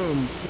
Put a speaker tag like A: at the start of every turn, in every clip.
A: room.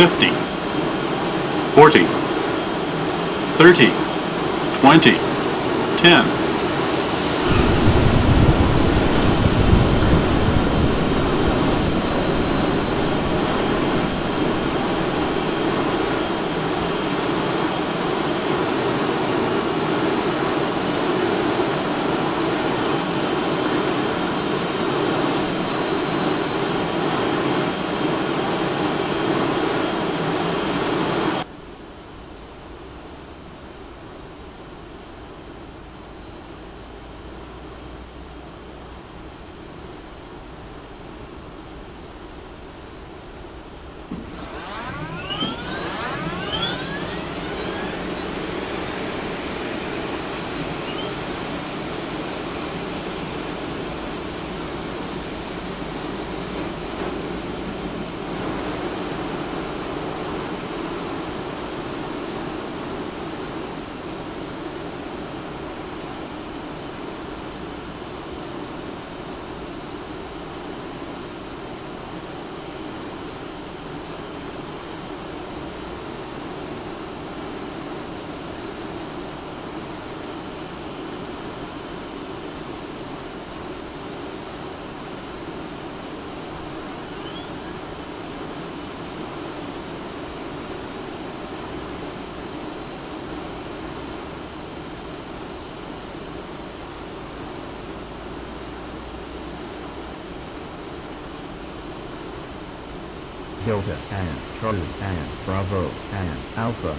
A: 50, 40, 30, 20, 10,
B: Delta and Charlie and Bravo and Alpha.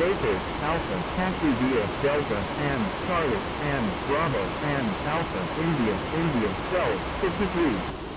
B: David, Alpha, Taxi via Delta and Charlie and Bravo and Alpha, India, India, Cell, 53.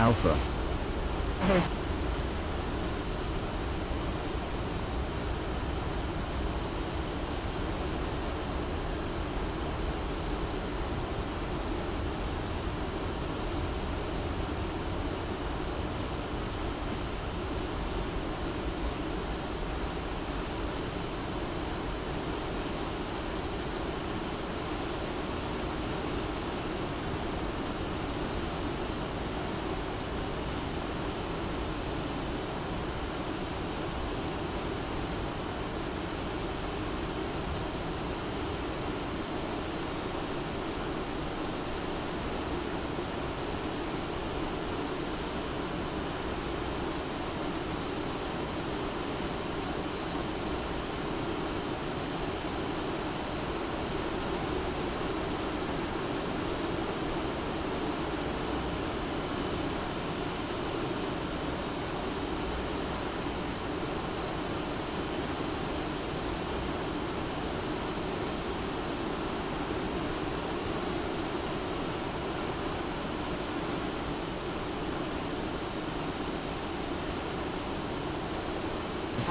B: Alpha.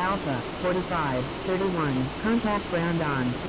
C: Alpha, 45, 31, contact ground on.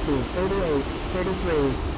C: Papa, Whiskey, 38, 33.